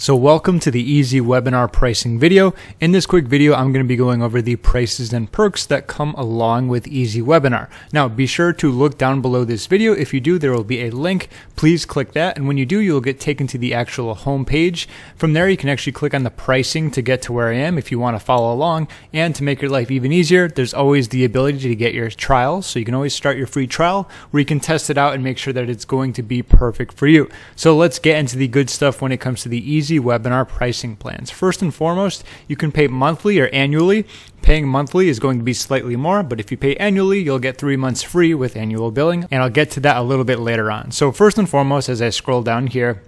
So welcome to the Easy Webinar Pricing video. In this quick video, I'm going to be going over the prices and perks that come along with Easy Webinar. Now, be sure to look down below this video. If you do, there will be a link. Please click that. And when you do, you'll get taken to the actual home page. From there, you can actually click on the pricing to get to where I am if you want to follow along. And to make your life even easier, there's always the ability to get your trial. So you can always start your free trial where you can test it out and make sure that it's going to be perfect for you. So let's get into the good stuff when it comes to the Easy easy webinar pricing plans. First and foremost, you can pay monthly or annually. Paying monthly is going to be slightly more, but if you pay annually, you'll get three months free with annual billing, and I'll get to that a little bit later on. So, first and foremost, as I scroll down here,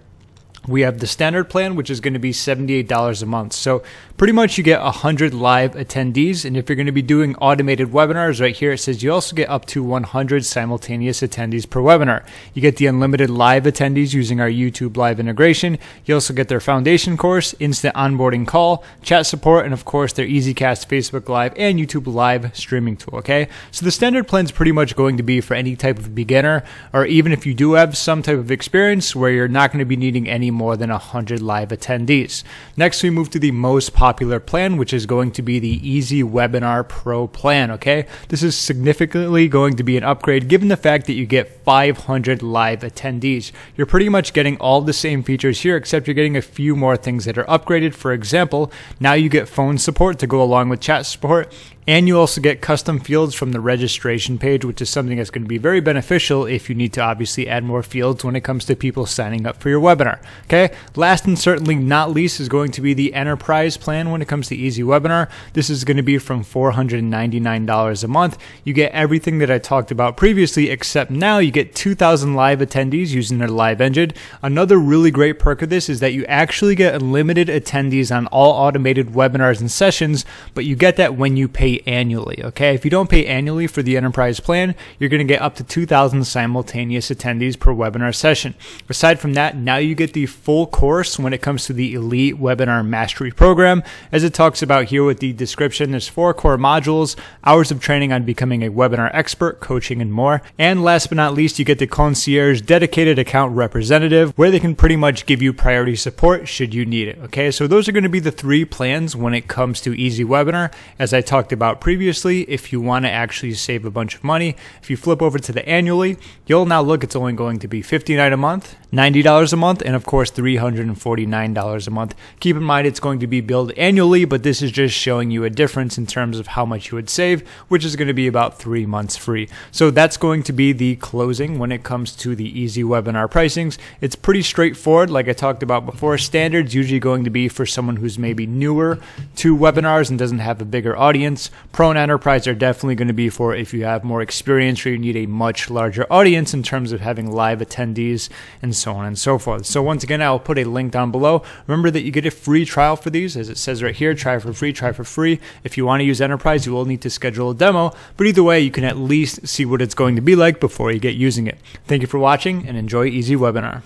we have the standard plan, which is going to be $78 a month. So pretty much you get 100 live attendees. And if you're going to be doing automated webinars, right here it says you also get up to 100 simultaneous attendees per webinar. You get the unlimited live attendees using our YouTube live integration. You also get their foundation course, instant onboarding call, chat support, and of course their EasyCast Facebook Live and YouTube live streaming tool. Okay. So the standard plan is pretty much going to be for any type of beginner, or even if you do have some type of experience where you're not going to be needing any more than 100 live attendees. Next, we move to the most popular plan, which is going to be the Easy Webinar Pro plan. Okay, this is significantly going to be an upgrade given the fact that you get 500 live attendees. You're pretty much getting all the same features here, except you're getting a few more things that are upgraded. For example, now you get phone support to go along with chat support and you also get custom fields from the registration page, which is something that's going to be very beneficial if you need to obviously add more fields when it comes to people signing up for your webinar. Okay. Last and certainly not least is going to be the enterprise plan when it comes to Easy Webinar. This is going to be from $499 a month. You get everything that I talked about previously, except now you get 2,000 live attendees using their live engine. Another really great perk of this is that you actually get unlimited attendees on all automated webinars and sessions, but you get that when you pay annually. Okay, if you don't pay annually for the enterprise plan, you're going to get up to 2,000 simultaneous attendees per webinar session. Aside from that, now you get the full course when it comes to the Elite Webinar Mastery Program. As it talks about here with the description, there's four core modules, hours of training on becoming a webinar expert, coaching, and more. And last but not least, you get the concierge dedicated account representative where they can pretty much give you priority support should you need it. Okay, so those are going to be the three plans when it comes to Easy Webinar. As I talked about previously, if you want to actually save a bunch of money, if you flip over to the annually, you'll now look it's only going to be 59 a month, $90 a month, and of course $349 a month. Keep in mind it's going to be billed annually, but this is just showing you a difference in terms of how much you would save, which is going to be about three months free. So that's going to be the closing when it comes to the easy webinar pricings. It's pretty straightforward, like I talked about before. Standards usually going to be for someone who's maybe newer to webinars and doesn't have a bigger audience. Pro and Enterprise are definitely going to be for if you have more experience or you need a much larger audience in terms of having live attendees and so on and so forth. So once again, I'll put a link down below. Remember that you get a free trial for these, as it says right here, try for free, try for free. If you want to use Enterprise, you will need to schedule a demo, but either way, you can at least see what it's going to be like before you get using it. Thank you for watching and enjoy Easy Webinar.